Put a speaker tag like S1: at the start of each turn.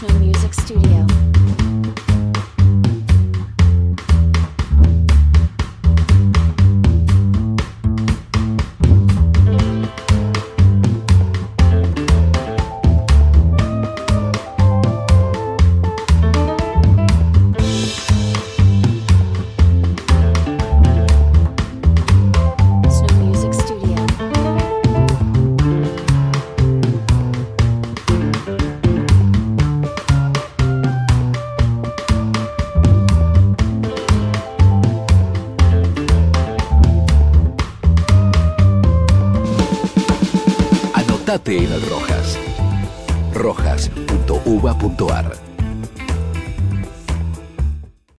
S1: Latino Music Studio. Anotate en el Rojas. rojas.uva.ar